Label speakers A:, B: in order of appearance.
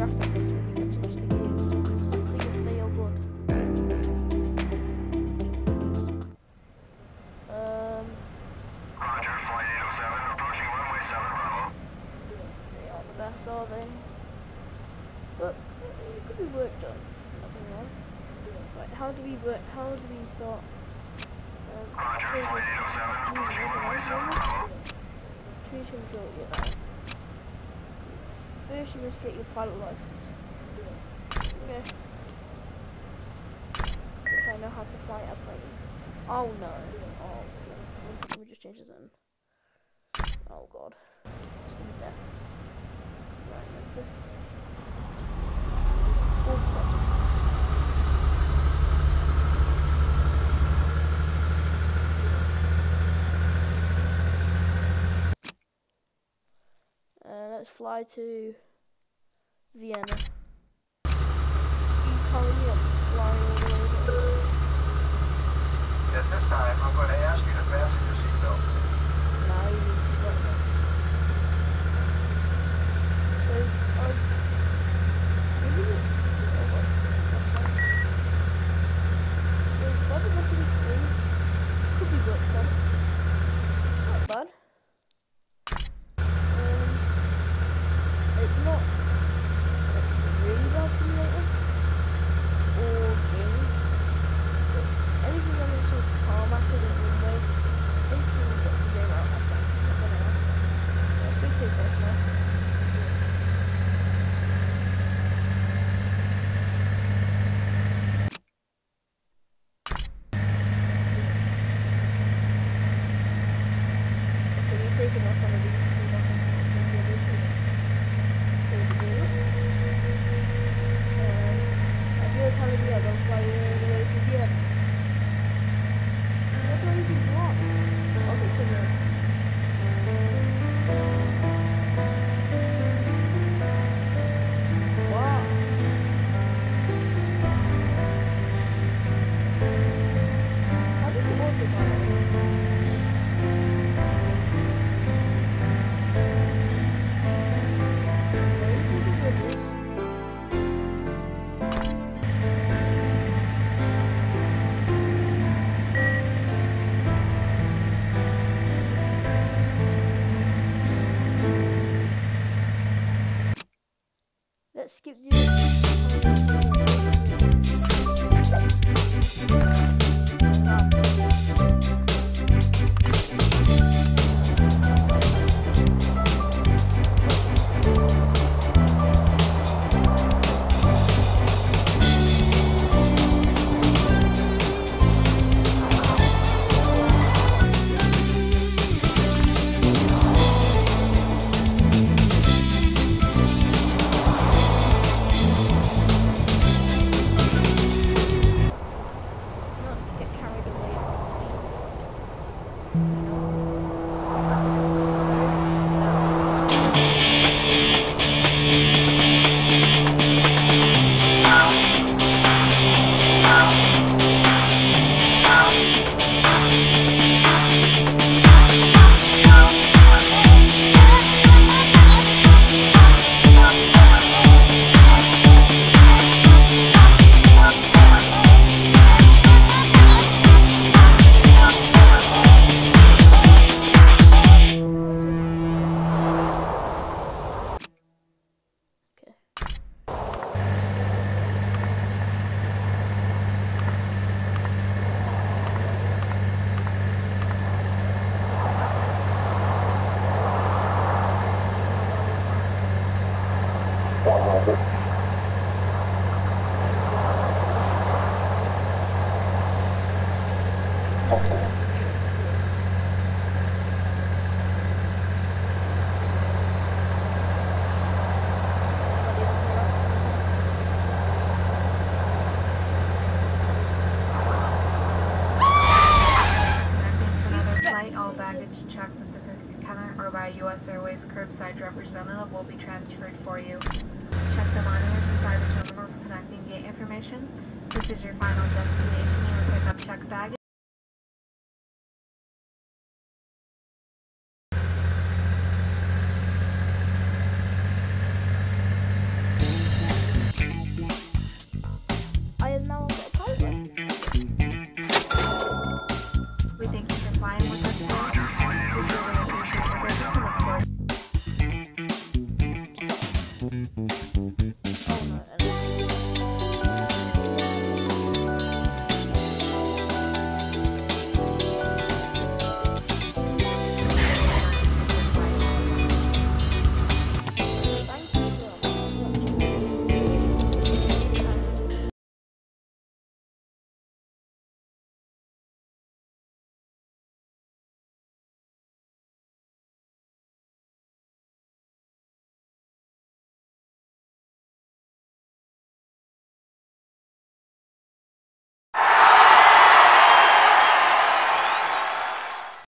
A: graphics when we get into the game. See if they are good. Um,
B: Roger, flight 807, approaching runway 7 Bravo.
A: they aren't the best, are they? But it could be work done. Not gonna lie. Right, how do we work? How do we start? Um,
B: Roger, flight
A: control,
B: 807, approaching runway 7 Bravo.
A: Cruise control, yeah. that. You must get your pilot license. Okay. If I know how to fly a plane. Oh no. Oh, let me just change this in. Oh god. It's gonna be death. Right, let's just. Full. Uh, let's fly to Viena. Skip the.
C: U.S. Airways curbside representative will be transferred for you. Check the monitors inside the terminal for connecting gate information. This is your final destination. You will pick up checked baggage.